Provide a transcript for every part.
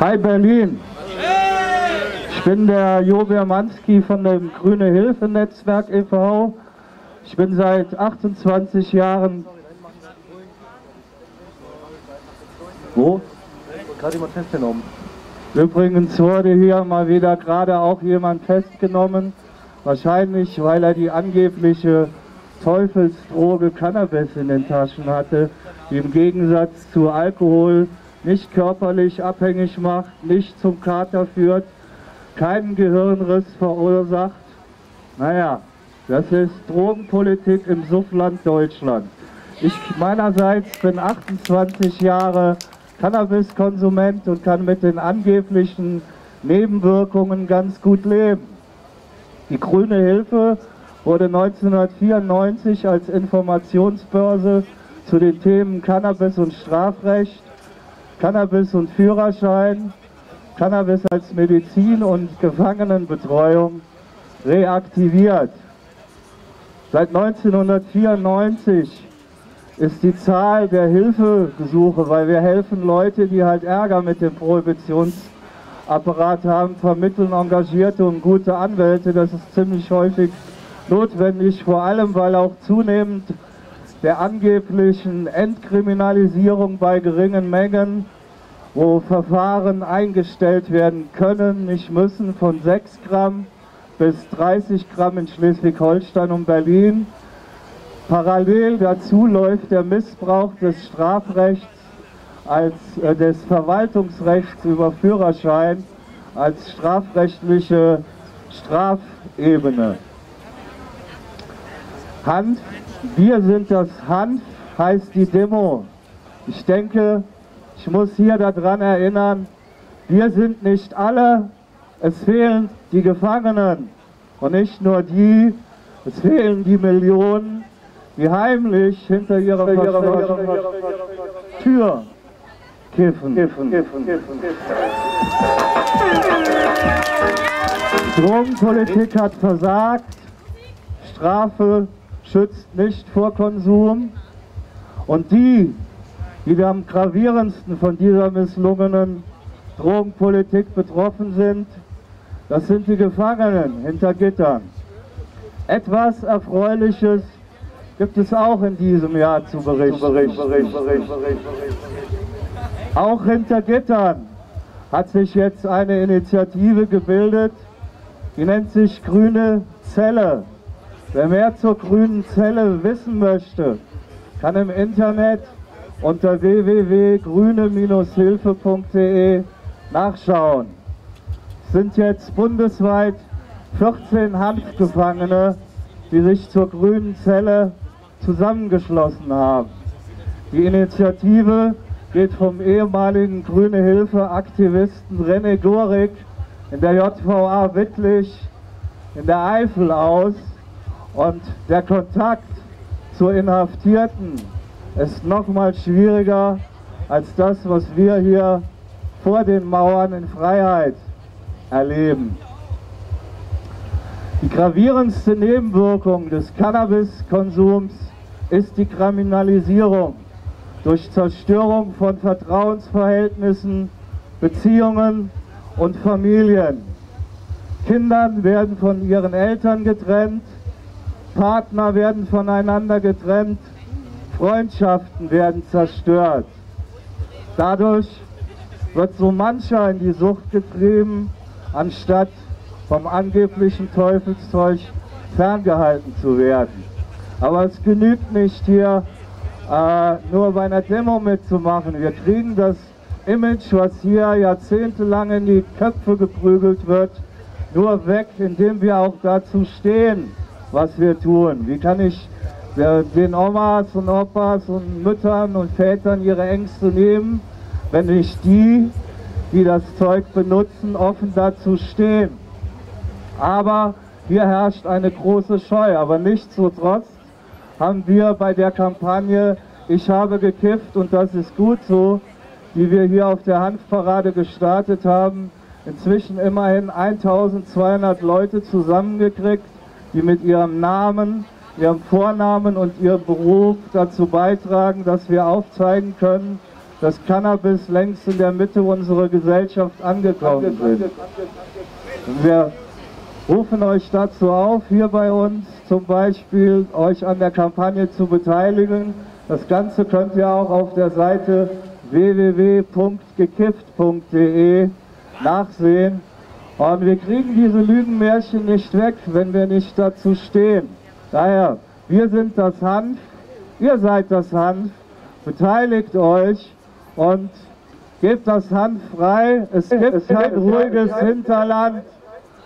Hi Berlin. Ich bin der Jo Bermanski von dem Grüne Hilfe Netzwerk e.V. Ich bin seit 28 Jahren. Wo? Gerade jemand festgenommen. Übrigens wurde hier mal wieder gerade auch jemand festgenommen. Wahrscheinlich, weil er die angebliche Teufelsdroge Cannabis in den Taschen hatte, die im Gegensatz zu Alkohol nicht körperlich abhängig macht, nicht zum Kater führt, keinen Gehirnriss verursacht. Naja, das ist Drogenpolitik im Suffland Deutschland. Ich meinerseits bin 28 Jahre Cannabiskonsument und kann mit den angeblichen Nebenwirkungen ganz gut leben. Die Grüne Hilfe wurde 1994 als Informationsbörse zu den Themen Cannabis und Strafrecht, Cannabis und Führerschein, Cannabis als Medizin und Gefangenenbetreuung reaktiviert. Seit 1994 ist die Zahl der Hilfegesuche, weil wir helfen Leute, die halt Ärger mit dem Prohibitionsapparat haben, vermitteln engagierte und gute Anwälte. Das ist ziemlich häufig notwendig, vor allem weil auch zunehmend der angeblichen Entkriminalisierung bei geringen Mengen, wo Verfahren eingestellt werden können, nicht müssen, von 6 Gramm bis 30 Gramm in Schleswig-Holstein und Berlin. Parallel dazu läuft der Missbrauch des Strafrechts als äh, des Verwaltungsrechts über Führerschein als strafrechtliche Strafebene. Hanf, wir sind das Hanf, heißt die Demo. Ich denke, ich muss hier daran erinnern, wir sind nicht alle, es fehlen die Gefangenen und nicht nur die, es fehlen die Millionen, die heimlich hinter ihrer, Tür kiffen. kiffen, kiffen, kiffen. Drogenpolitik hat versagt, Strafe schützt nicht vor Konsum. Und die, die am gravierendsten von dieser misslungenen Drogenpolitik betroffen sind, das sind die Gefangenen hinter Gittern. Etwas Erfreuliches gibt es auch in diesem Jahr zu berichten. Auch hinter Gittern hat sich jetzt eine Initiative gebildet, die nennt sich Grüne Zelle. Wer mehr zur grünen Zelle wissen möchte, kann im Internet unter www.grüne-hilfe.de nachschauen. Es sind jetzt bundesweit 14 Hanfgefangene, die sich zur grünen Zelle zusammengeschlossen haben. Die Initiative geht vom ehemaligen Grüne Hilfe Aktivisten René Gorik in der JVA Wittlich in der Eifel aus und der Kontakt zu Inhaftierten ist nochmal schwieriger als das, was wir hier vor den Mauern in Freiheit erleben. Die gravierendste Nebenwirkung des Cannabiskonsums ist die Kriminalisierung durch Zerstörung von Vertrauensverhältnissen, Beziehungen und Familien. Kindern werden von ihren Eltern getrennt, Partner werden voneinander getrennt, Freundschaften werden zerstört. Dadurch wird so mancher in die Sucht getrieben, anstatt vom angeblichen Teufelszeug ferngehalten zu werden. Aber es genügt nicht hier äh, nur bei einer Demo mitzumachen. Wir kriegen das Image, was hier jahrzehntelang in die Köpfe geprügelt wird, nur weg, indem wir auch dazu stehen, was wir tun. Wie kann ich den Omas und Opas und Müttern und Vätern ihre Ängste nehmen, wenn nicht die, die das Zeug benutzen, offen dazu stehen. Aber hier herrscht eine große Scheu, aber nichtsdestotrotz haben wir bei der Kampagne Ich habe gekifft und das ist gut so, die wir hier auf der Hanfparade gestartet haben, inzwischen immerhin 1200 Leute zusammengekriegt, die mit ihrem Namen, ihrem Vornamen und ihrem Beruf dazu beitragen, dass wir aufzeigen können, dass Cannabis längst in der Mitte unserer Gesellschaft angekommen sind. Wir rufen euch dazu auf, hier bei uns zum Beispiel euch an der Kampagne zu beteiligen. Das Ganze könnt ihr auch auf der Seite www.gekifft.de nachsehen. Und wir kriegen diese Lügenmärchen nicht weg, wenn wir nicht dazu stehen. Daher, wir sind das Hanf, ihr seid das Hanf, beteiligt euch und gebt das Hanf frei. Es gibt kein ruhiges Hinterland.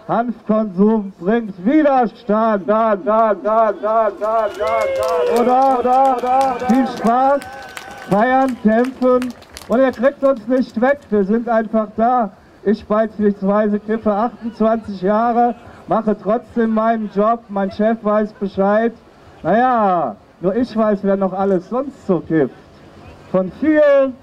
Hanfkonsum bringt Widerstand. Da, da, da, da, da, da, oder, oder, oder, viel Spaß, feiern, kämpfen und ihr kriegt uns nicht weg. Wir sind einfach da. Ich beispielsweise kiffe 28 Jahre, mache trotzdem meinen Job, mein Chef weiß Bescheid. Naja, nur ich weiß, wer noch alles sonst so kifft. Von vielen,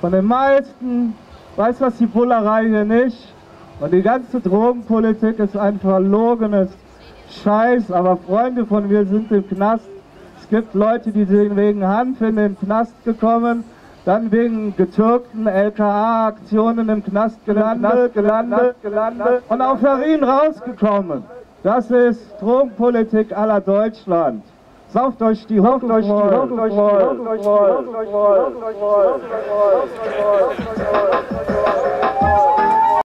von den meisten, weiß das die Bullerei hier nicht. Und die ganze Drogenpolitik ist ein verlogenes Scheiß. Aber Freunde von mir sind im Knast. Es gibt Leute, die sind wegen Hanf in den Knast gekommen, dann wegen getürkten LKA-Aktionen im Knast gelandet, gelandet, gelandet und auf Herin rausgekommen. Das ist Drogenpolitik aller Deutschland. Sauft euch die Hoffnung voll. Sauft euch die Hoffnung voll.